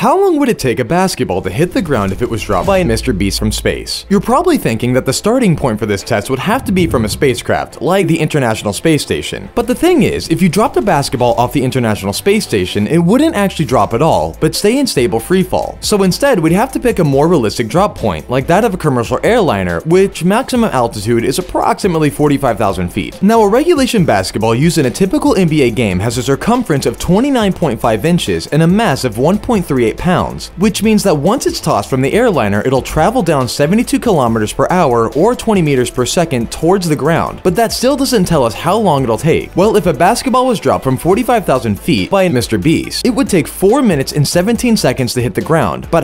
How long would it take a basketball to hit the ground if it was dropped by a MrBeast from space? You're probably thinking that the starting point for this test would have to be from a spacecraft, like the International Space Station. But the thing is, if you dropped a basketball off the International Space Station, it wouldn't actually drop at all, but stay in stable freefall. So instead, we'd have to pick a more realistic drop point, like that of a commercial airliner, which maximum altitude is approximately 45,000 feet. Now, a regulation basketball used in a typical NBA game has a circumference of 29.5 inches and a mass of 1.38 pounds, which means that once it's tossed from the airliner, it'll travel down 72 kilometers per hour or 20 meters per second towards the ground. But that still doesn't tell us how long it'll take. Well, if a basketball was dropped from 45,000 feet by MrBeast, it would take 4 minutes and 17 seconds to hit the ground. But